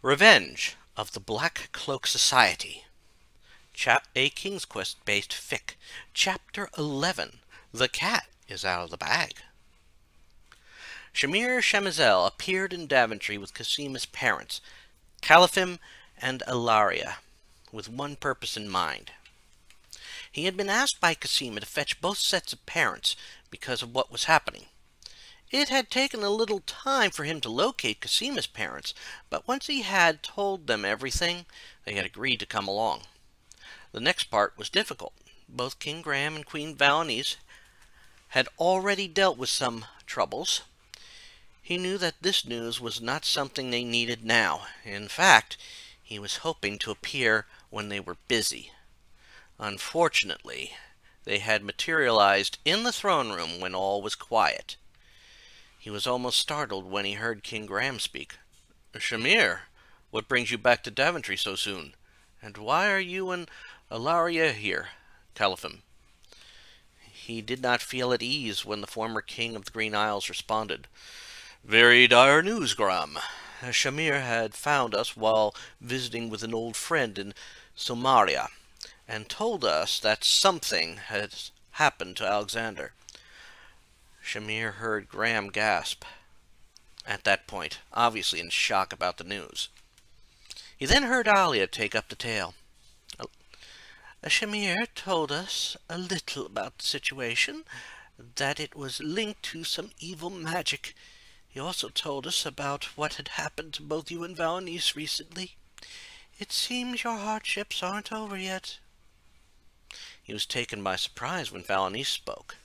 Revenge of the Black Cloak Society. Chap a King's Quest based fic. Chapter 11 The Cat is Out of the Bag. Shamir Shamazel appeared in Daventry with Cassima's parents, Caliphim and Ilaria, with one purpose in mind. He had been asked by Cassima to fetch both sets of parents because of what was happening. It had taken a little time for him to locate Cassima's parents, but once he had told them everything, they had agreed to come along. The next part was difficult. Both King Graham and Queen Valanice had already dealt with some troubles. He knew that this news was not something they needed now. In fact, he was hoping to appear when they were busy. Unfortunately, they had materialized in the throne room when all was quiet. He was almost startled when he heard King Graham speak. Shamir, what brings you back to Daventry so soon? And why are you and Alaria here, Caliphim? He did not feel at ease when the former king of the Green Isles responded. Very dire news, Graham. Shamir had found us while visiting with an old friend in Somaria, and told us that something had happened to Alexander. Shamir heard Graham gasp at that point, obviously in shock about the news. He then heard Alia take up the tale. Uh, Shamir told us a little about the situation, that it was linked to some evil magic. He also told us about what had happened to both you and Valanice recently. It seems your hardships aren't over yet. He was taken by surprise when Valanice spoke.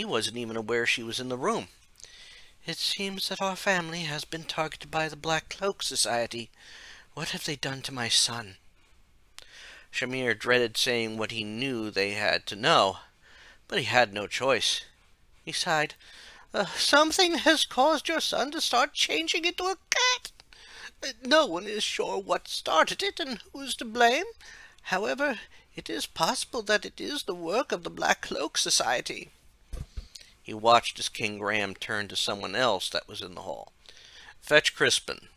He wasn't even aware she was in the room. It seems that our family has been targeted by the Black Cloak Society. What have they done to my son? Shamir dreaded saying what he knew they had to know, but he had no choice. He sighed. Uh, something has caused your son to start changing into a cat. No one is sure what started it and who's to blame. However, it is possible that it is the work of the Black Cloak Society. He watched as King Graham turned to someone else that was in the hall. Fetch Crispin.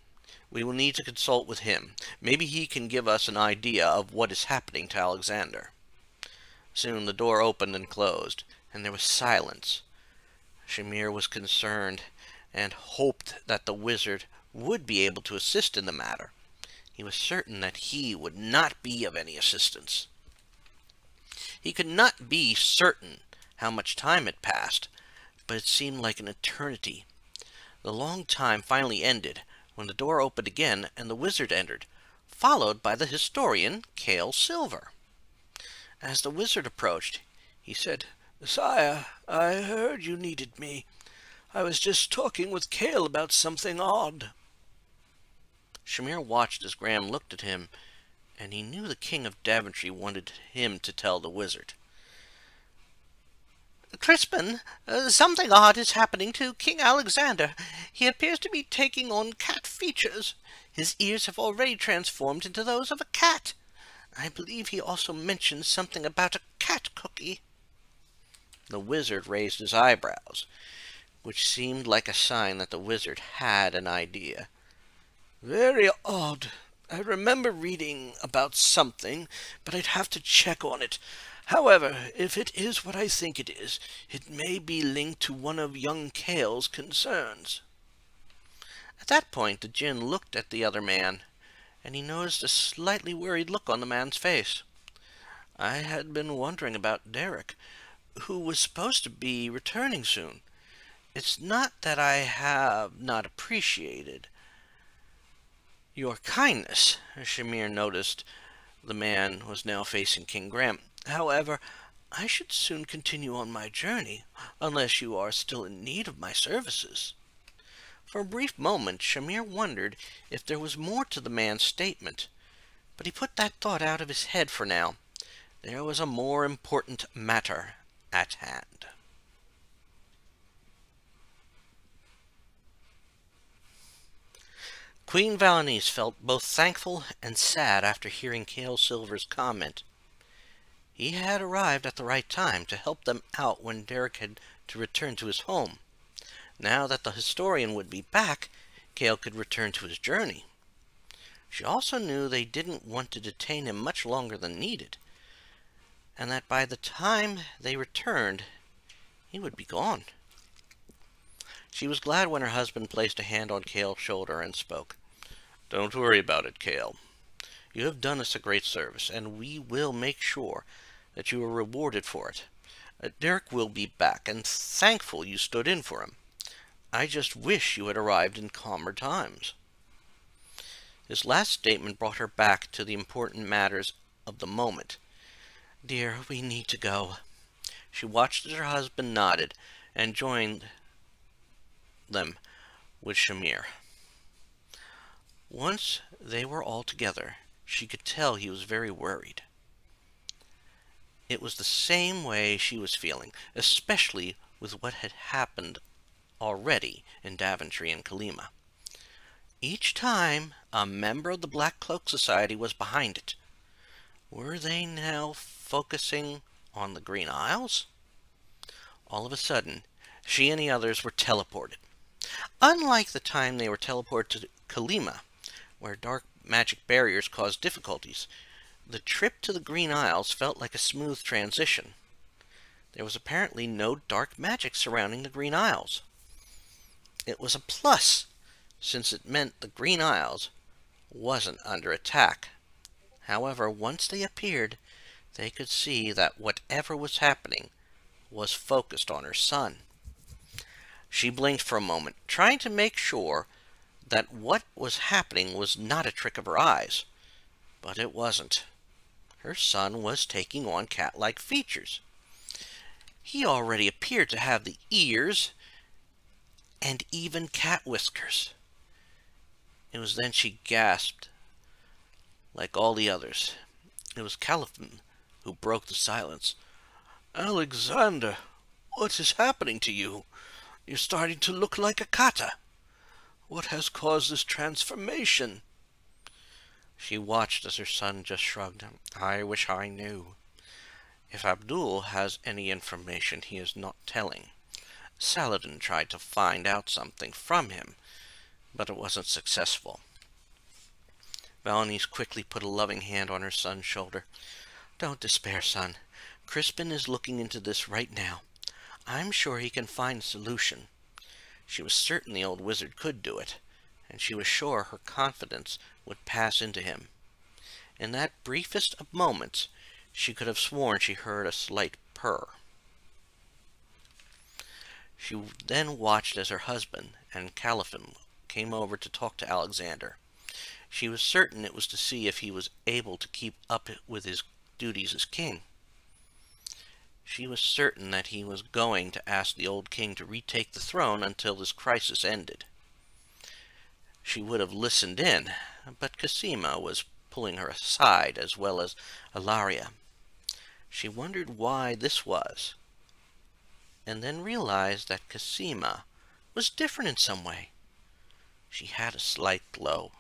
We will need to consult with him. Maybe he can give us an idea of what is happening to Alexander. Soon the door opened and closed, and there was silence. Shamir was concerned and hoped that the wizard would be able to assist in the matter. He was certain that he would not be of any assistance. He could not be certain how much time had passed, but it seemed like an eternity. The long time finally ended when the door opened again and the wizard entered, followed by the historian, Cale Silver. As the wizard approached, he said, Sire, I heard you needed me. I was just talking with Cale about something odd. Shamir watched as Graham looked at him, and he knew the king of Daventry wanted him to tell the wizard. Crispin, uh, something odd is happening to King Alexander. He appears to be taking on cat features. His ears have already transformed into those of a cat. I believe he also mentioned something about a cat cookie. The wizard raised his eyebrows, which seemed like a sign that the wizard had an idea. Very odd. I remember reading about something, but I'd have to check on it. However, if it is what I think it is, it may be linked to one of young Cale's concerns. At that point, the Jinn looked at the other man, and he noticed a slightly worried look on the man's face. I had been wondering about Derek, who was supposed to be returning soon. It's not that I have not appreciated your kindness, Shamir noticed. The man was now facing King Graham. However, I should soon continue on my journey, unless you are still in need of my services. For a brief moment, Shamir wondered if there was more to the man's statement, but he put that thought out of his head for now. There was a more important matter at hand. Queen Valanice felt both thankful and sad after hearing Cale Silver's comment. He had arrived at the right time to help them out when Derek had to return to his home. Now that the historian would be back, Cale could return to his journey. She also knew they didn't want to detain him much longer than needed, and that by the time they returned, he would be gone. She was glad when her husband placed a hand on Cale's shoulder and spoke. Don't worry about it, Cale. You have done us a great service, and we will make sure that you are rewarded for it. Uh, Derek will be back, and thankful you stood in for him. I just wish you had arrived in calmer times. His last statement brought her back to the important matters of the moment. Dear, we need to go. She watched as her husband nodded and joined them with Shamir. Once they were all together, she could tell he was very worried. It was the same way she was feeling, especially with what had happened already in Daventry and Kalima. Each time, a member of the Black Cloak Society was behind it. Were they now focusing on the Green Isles? All of a sudden, she and the others were teleported. Unlike the time they were teleported to Kalima, where dark magic barriers caused difficulties, the trip to the Green Isles felt like a smooth transition. There was apparently no dark magic surrounding the Green Isles. It was a plus, since it meant the Green Isles wasn't under attack. However, once they appeared, they could see that whatever was happening was focused on her son. She blinked for a moment, trying to make sure that what was happening was not a trick of her eyes. But it wasn't. Her son was taking on cat-like features. He already appeared to have the ears and even cat whiskers. It was then she gasped, like all the others. It was Caliphim who broke the silence. Alexander, what is happening to you? You're starting to look like a kata. What has caused this transformation? She watched as her son just shrugged. I wish I knew. If Abdul has any information he is not telling. Saladin tried to find out something from him, but it wasn't successful. Valanice quickly put a loving hand on her son's shoulder. Don't despair, son. Crispin is looking into this right now. I'm sure he can find a solution. She was certain the old wizard could do it, and she was sure her confidence would pass into him. In that briefest of moments, she could have sworn she heard a slight purr. She then watched as her husband and Caliphim came over to talk to Alexander. She was certain it was to see if he was able to keep up with his duties as king. She was certain that he was going to ask the old king to retake the throne until this crisis ended. She would have listened in, but Cassima was pulling her aside, as well as Ilaria. She wondered why this was, and then realized that Cassima was different in some way. She had a slight glow.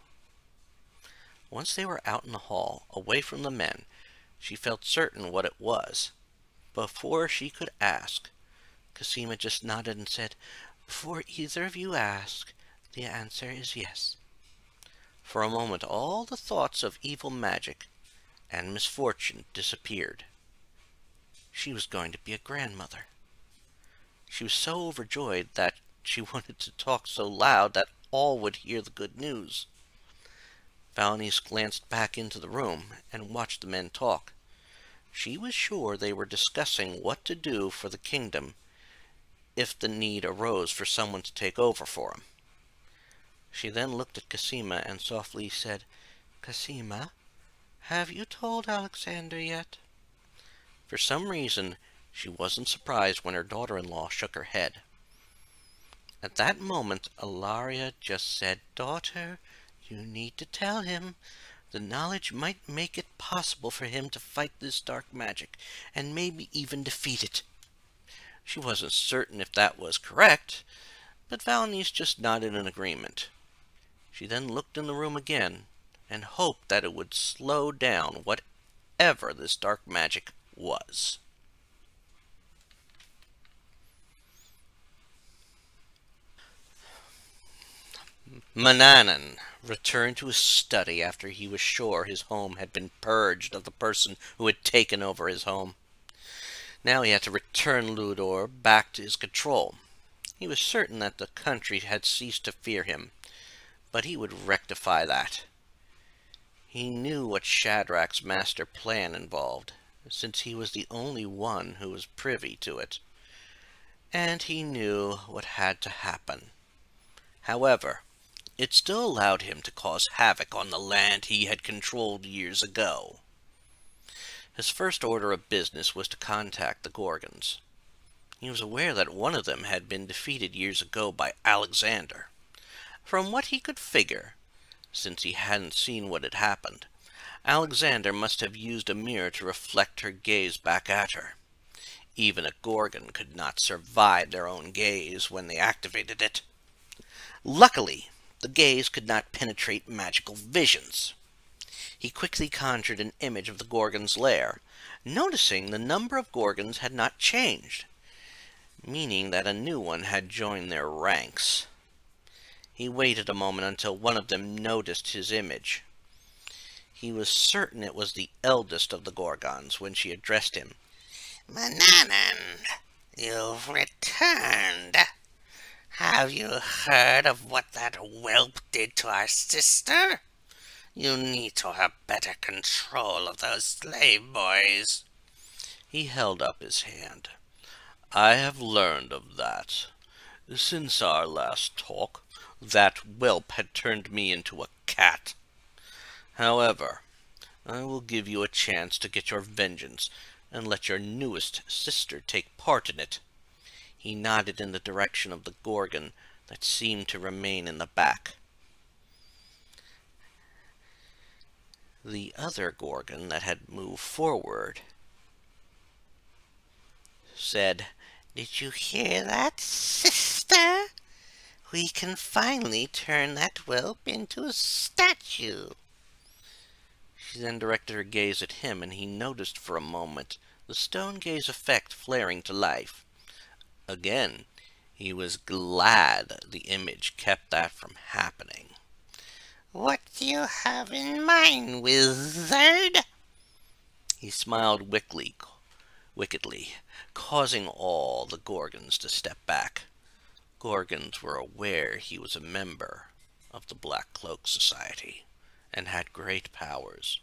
Once they were out in the hall, away from the men, she felt certain what it was. Before she could ask, Cassima just nodded and said, Before either of you ask, the answer is yes. For a moment all the thoughts of evil magic and misfortune disappeared. She was going to be a grandmother. She was so overjoyed that she wanted to talk so loud that all would hear the good news. Valanice glanced back into the room and watched the men talk. She was sure they were discussing what to do for the kingdom if the need arose for someone to take over for him. She then looked at Cassima and softly said, Cassima, have you told Alexander yet? For some reason, she wasn't surprised when her daughter-in-law shook her head. At that moment, Ilaria just said, Daughter, you need to tell him. The knowledge might make it possible for him to fight this dark magic, and maybe even defeat it. She wasn't certain if that was correct, but Valanice just nodded in agreement. She then looked in the room again, and hoped that it would slow down whatever this dark magic was. Manannan returned to his study after he was sure his home had been purged of the person who had taken over his home. Now he had to return Llewdor back to his control. He was certain that the country had ceased to fear him, but he would rectify that. He knew what Shadrach's master plan involved, since he was the only one who was privy to it. And he knew what had to happen. However, it still allowed him to cause havoc on the land he had controlled years ago. His first order of business was to contact the Gorgons. He was aware that one of them had been defeated years ago by Alexander. From what he could figure, since he hadn't seen what had happened, Alexander must have used a mirror to reflect her gaze back at her. Even a Gorgon could not survive their own gaze when they activated it. Luckily, the gaze could not penetrate magical visions. He quickly conjured an image of the Gorgon's lair, noticing the number of Gorgons had not changed, meaning that a new one had joined their ranks. He waited a moment until one of them noticed his image. He was certain it was the eldest of the Gorgons when she addressed him. Manannan, you've returned. Have you heard of what that whelp did to our sister? You need to have better control of those slave boys. He held up his hand. I have learned of that. Since our last talk, that whelp had turned me into a cat. However, I will give you a chance to get your vengeance and let your newest sister take part in it. He nodded in the direction of the Gorgon that seemed to remain in the back. the other Gorgon that had moved forward said, Did you hear that, sister? We can finally turn that whelp into a statue. She then directed her gaze at him, and he noticed for a moment the stone gaze effect flaring to life. Again, he was glad the image kept that from happening. What do you have in mind, wizard? He smiled wickedly, wickedly, causing all the Gorgons to step back. Gorgons were aware he was a member of the Black Cloak Society and had great powers.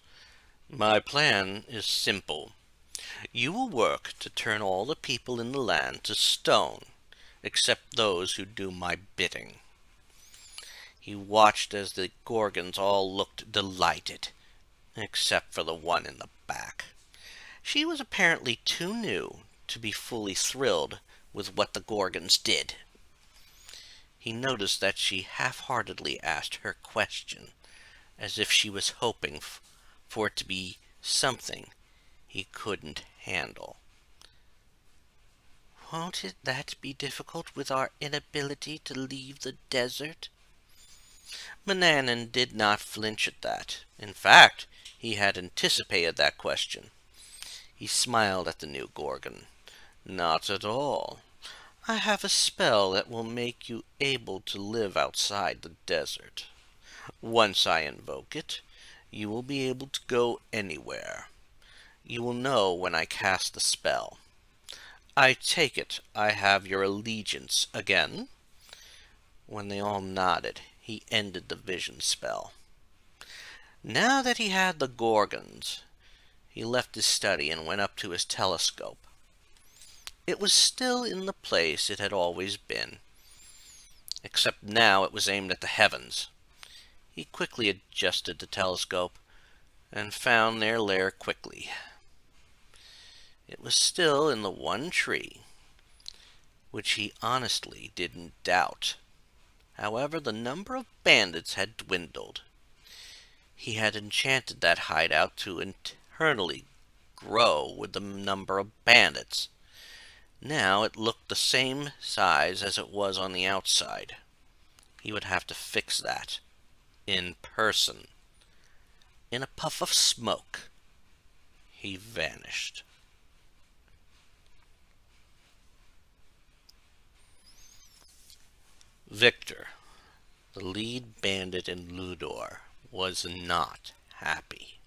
My plan is simple. You will work to turn all the people in the land to stone, except those who do my bidding. He watched as the Gorgons all looked delighted, except for the one in the back. She was apparently too new to be fully thrilled with what the Gorgons did. He noticed that she half-heartedly asked her question, as if she was hoping for it to be something he couldn't handle. Won't it that be difficult with our inability to leave the desert? Manannan did not flinch at that. In fact, he had anticipated that question. He smiled at the new Gorgon. Not at all. I have a spell that will make you able to live outside the desert. Once I invoke it, you will be able to go anywhere. You will know when I cast the spell. I take it I have your allegiance again? When they all nodded, he ended the vision spell. Now that he had the Gorgons, he left his study and went up to his telescope. It was still in the place it had always been, except now it was aimed at the heavens. He quickly adjusted the telescope and found their lair quickly. It was still in the one tree, which he honestly didn't doubt. However, the number of bandits had dwindled. He had enchanted that hideout to internally grow with the number of bandits. Now it looked the same size as it was on the outside. He would have to fix that. In person. In a puff of smoke, he vanished. Victor, The lead bandit in Llewdor was not happy.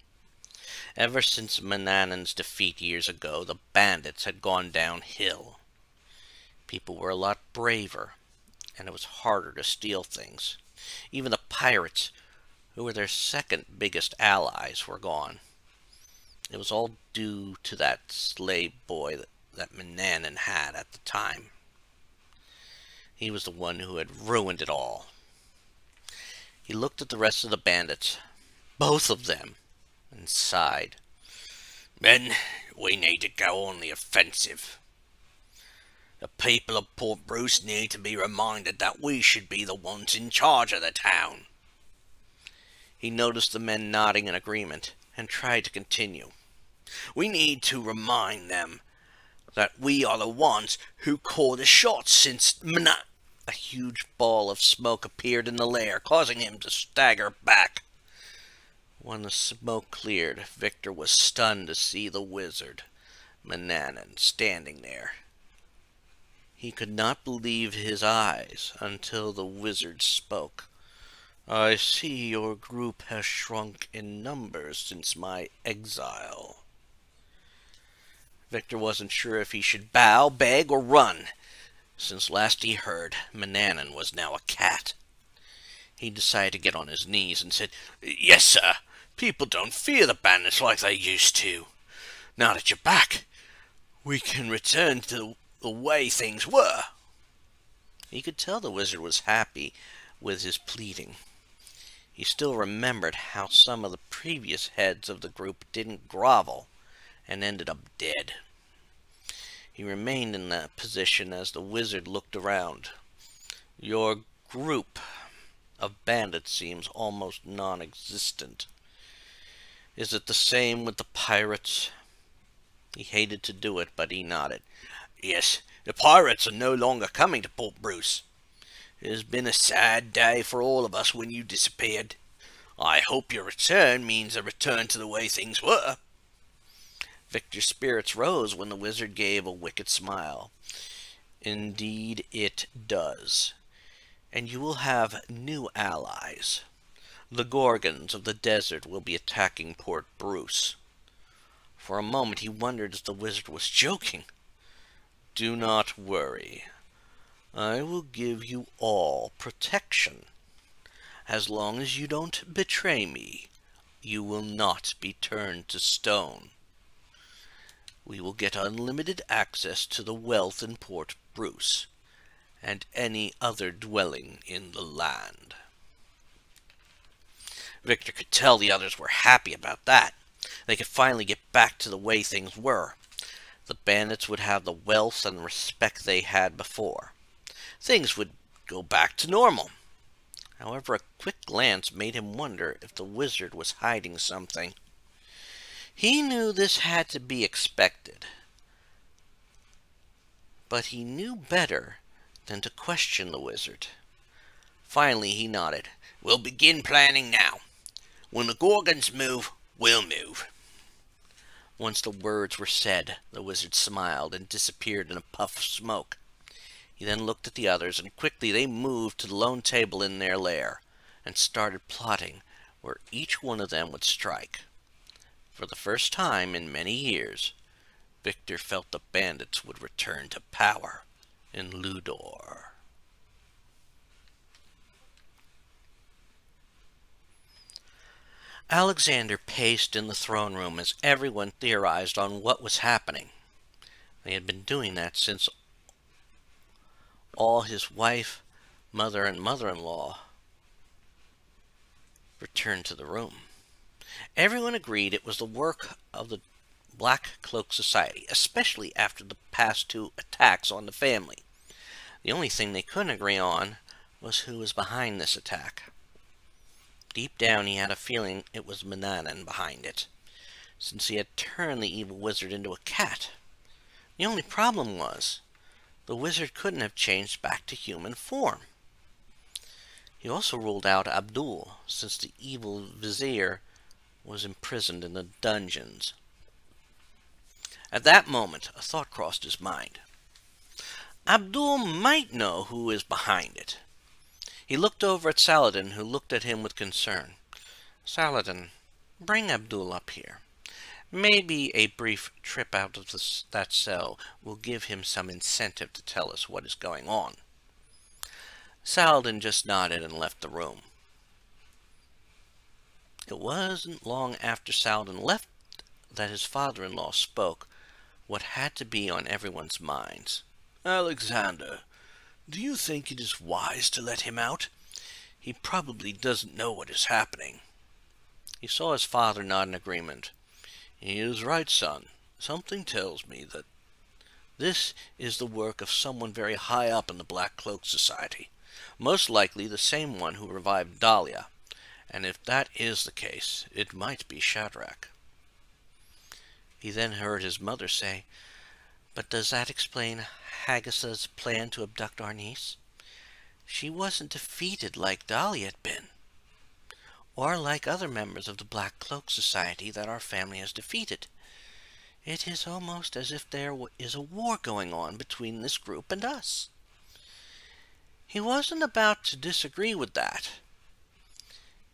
Ever since Manannan's defeat years ago, the bandits had gone downhill. People were a lot braver, and it was harder to steal things. Even the pirates, who were their second biggest allies, were gone. It was all due to that slave boy that, that Manannan had at the time. He was the one who had ruined it all. He looked at the rest of the bandits, both of them, and sighed. Men, we need to go on the offensive. The people of Port Bruce need to be reminded that we should be the ones in charge of the town. He noticed the men nodding in agreement and tried to continue. We need to remind them that we are the ones who call the shots since a huge ball of smoke appeared in the lair, causing him to stagger back. When the smoke cleared, Victor was stunned to see the wizard, Manannan, standing there. He could not believe his eyes until the wizard spoke. I see your group has shrunk in numbers since my exile. Victor wasn't sure if he should bow, beg, or run. Since last he heard, Manannan was now a cat. He decided to get on his knees and said, Yes, sir. People don't fear the bandits like they used to. Now that you're back, we can return to the way things were. He could tell the wizard was happy with his pleading. He still remembered how some of the previous heads of the group didn't grovel and ended up dead. He remained in that position as the wizard looked around. Your group of bandits seems almost non-existent. Is it the same with the pirates? He hated to do it, but he nodded. Yes, the pirates are no longer coming to Port Bruce. It has been a sad day for all of us when you disappeared. I hope your return means a return to the way things were. Victor's spirits rose when the wizard gave a wicked smile. Indeed it does. And you will have new allies. The Gorgons of the desert will be attacking Port Bruce. For a moment he wondered if the wizard was joking. Do not worry. I will give you all protection. As long as you don't betray me, you will not be turned to stone we will get unlimited access to the wealth in Port Bruce and any other dwelling in the land. Victor could tell the others were happy about that. They could finally get back to the way things were. The bandits would have the wealth and respect they had before. Things would go back to normal. However, a quick glance made him wonder if the wizard was hiding something. He knew this had to be expected. But he knew better than to question the wizard. Finally, he nodded. We'll begin planning now. When the Gorgons move, we'll move. Once the words were said, the wizard smiled and disappeared in a puff of smoke. He then looked at the others, and quickly they moved to the lone table in their lair, and started plotting where each one of them would strike. For the first time in many years, Victor felt the bandits would return to power in Llewdor. Alexander paced in the throne room as everyone theorized on what was happening. They had been doing that since all his wife, mother, and mother-in-law returned to the room. Everyone agreed it was the work of the Black Cloak Society, especially after the past two attacks on the family. The only thing they couldn't agree on was who was behind this attack. Deep down he had a feeling it was Manannan behind it, since he had turned the evil wizard into a cat. The only problem was, the wizard couldn't have changed back to human form. He also ruled out Abdul, since the evil vizier was imprisoned in the dungeons. At that moment, a thought crossed his mind. Abdul might know who is behind it. He looked over at Saladin, who looked at him with concern. Saladin, bring Abdul up here. Maybe a brief trip out of this, that cell will give him some incentive to tell us what is going on. Saladin just nodded and left the room. It wasn't long after Saladin left that his father-in-law spoke what had to be on everyone's minds. Alexander, do you think it is wise to let him out? He probably doesn't know what is happening. He saw his father nod in agreement. He is right, son. Something tells me that this is the work of someone very high up in the Black Cloak Society. Most likely the same one who revived Dahlia. And if that is the case, it might be Shadrach. He then heard his mother say, But does that explain Haggus's plan to abduct our niece? She wasn't defeated like Dahlia had been, or like other members of the Black Cloak Society that our family has defeated. It is almost as if there is a war going on between this group and us. He wasn't about to disagree with that.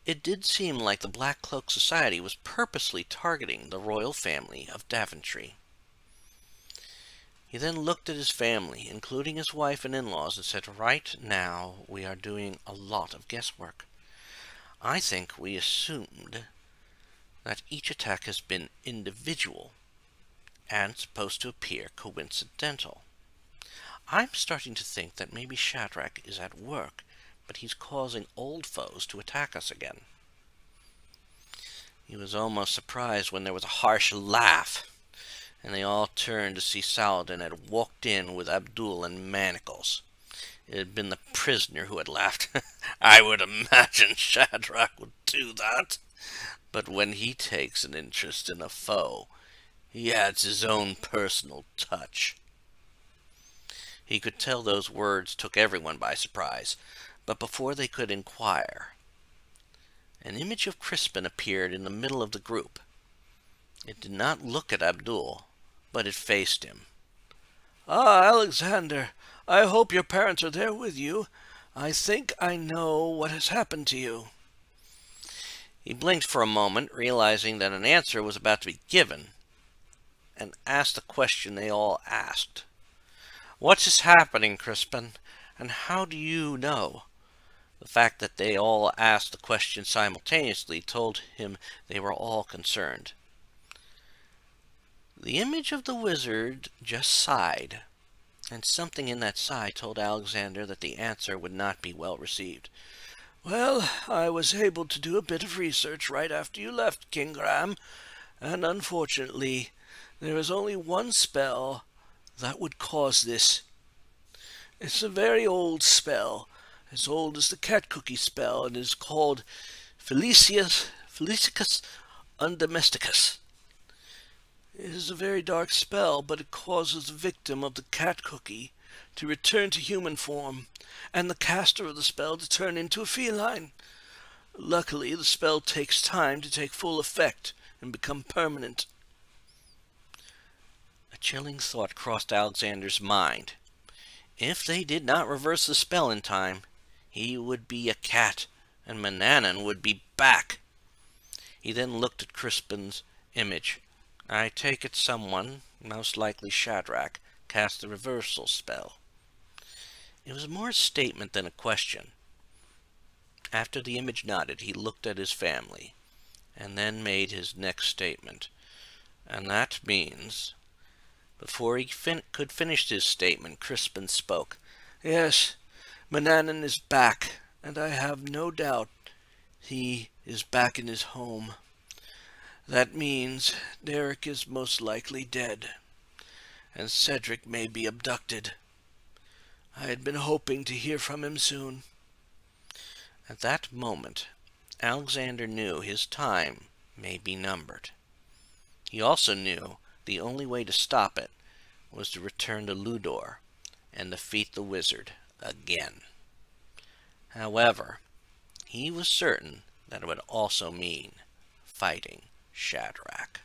It did seem like the Black Cloak Society was purposely targeting the royal family of Daventry. He then looked at his family, including his wife and in-laws, and said, Right now, we are doing a lot of guesswork. I think we assumed that each attack has been individual and supposed to appear coincidental. I'm starting to think that maybe Shadrach is at work but he's causing old foes to attack us again. He was almost surprised when there was a harsh laugh, and they all turned to see Saladin had walked in with Abdul in manacles. It had been the prisoner who had laughed. I would imagine Shadrach would do that. But when he takes an interest in a foe, he adds his own personal touch. He could tell those words took everyone by surprise, but before they could inquire, an image of Crispin appeared in the middle of the group. It did not look at Abdul, but it faced him. Ah, Alexander, I hope your parents are there with you. I think I know what has happened to you. He blinked for a moment, realizing that an answer was about to be given, and asked the question they all asked. What is happening, Crispin, and how do you know? The fact that they all asked the question simultaneously told him they were all concerned. The image of the wizard just sighed, and something in that sigh told Alexander that the answer would not be well received. Well, I was able to do a bit of research right after you left, King Graham, and unfortunately, there is only one spell that would cause this. It's a very old spell, as old as the cat cookie spell and is called Felicius, Felicicus undomesticus. It is a very dark spell, but it causes the victim of the cat cookie to return to human form, and the caster of the spell to turn into a feline. Luckily, the spell takes time to take full effect and become permanent. A chilling thought crossed Alexander's mind. If they did not reverse the spell in time, he would be a cat, and Manannan would be back. He then looked at Crispin's image. I take it someone, most likely Shadrach, cast the reversal spell. It was more a statement than a question. After the image nodded, he looked at his family, and then made his next statement. And that means... Before he fin could finish his statement, Crispin spoke. Yes, Manannan is back, and I have no doubt he is back in his home. That means Derek is most likely dead, and Cedric may be abducted. I had been hoping to hear from him soon. At that moment, Alexander knew his time may be numbered. He also knew the only way to stop it was to return to Llewdor and defeat the wizard again. However, he was certain that it would also mean fighting Shadrach.